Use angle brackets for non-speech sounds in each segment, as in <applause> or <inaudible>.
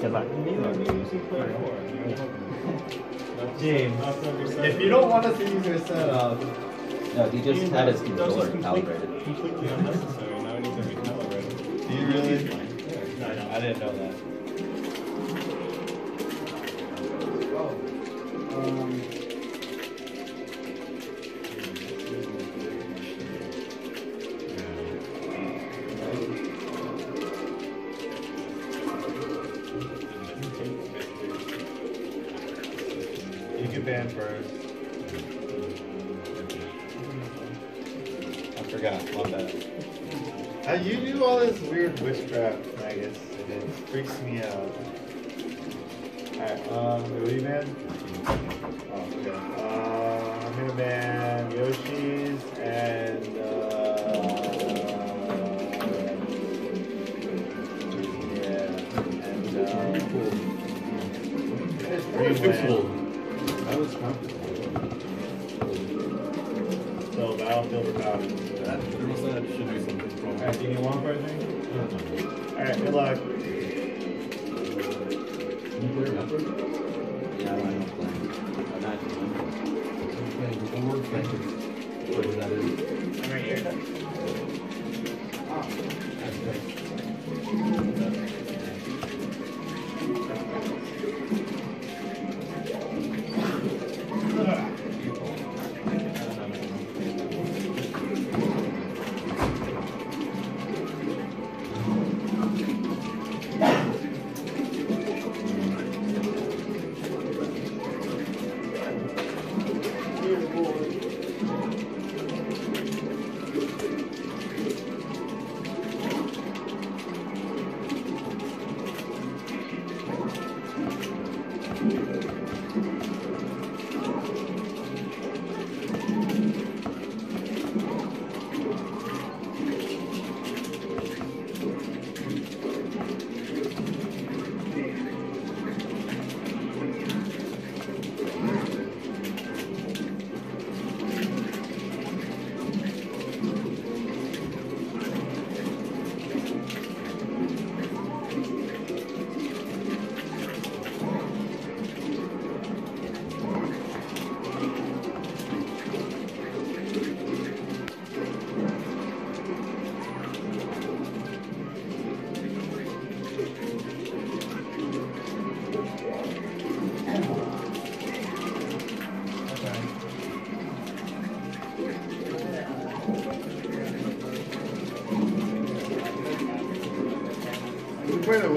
Good luck. James, if you don't want us to use your setup, No, he just had his That was controller calibrated. Completely unnecessary. Now it needs to be calibrated. do you really? Yeah, I know. I didn't know that. You can ban first. I forgot, my bad. Uh, you do all this weird witchcraft, Magus, and it freaks me out. Alright, um, who are you ban? Oh, okay. Uh, I'm gonna ban Yoshi's and, uh, yeah, and, um, Greenland. I There should be something do you need one for anything? Alright, good luck. Yeah, I don't play. I'm not Playing before, Rapper. What is that? I'm right here. The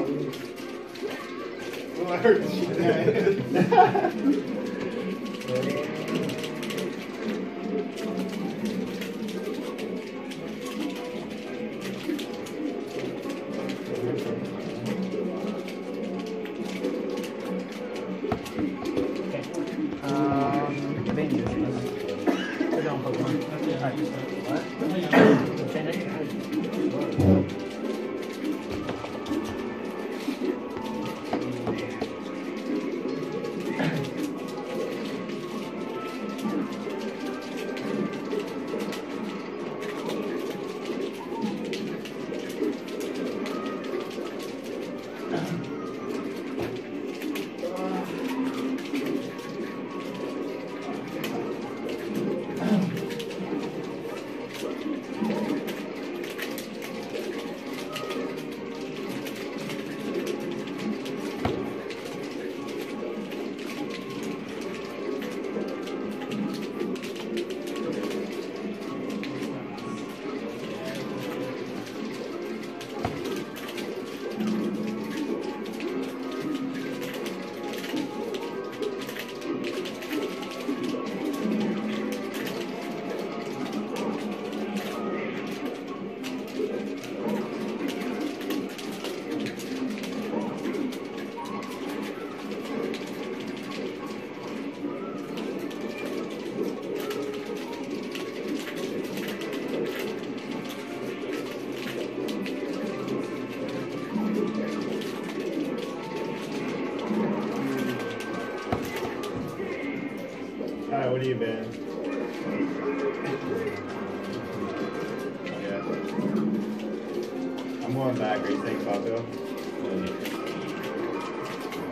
Oh, I heard the <laughs> Alright, what do you been? Yeah. I'm going back. Are you saying Fabio?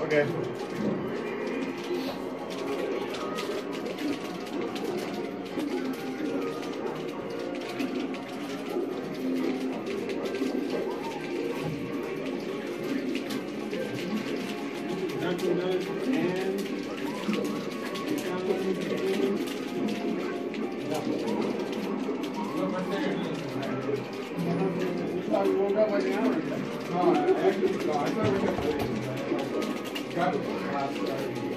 Okay. Dunkin' And You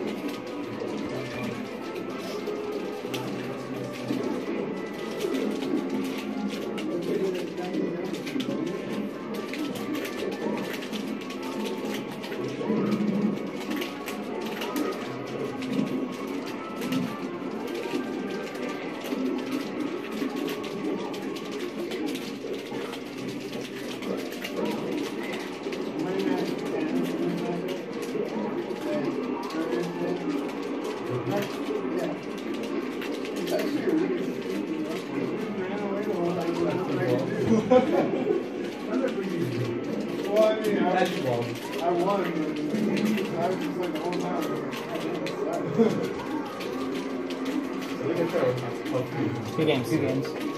I. I won, I was like the whole time. Two games, two games.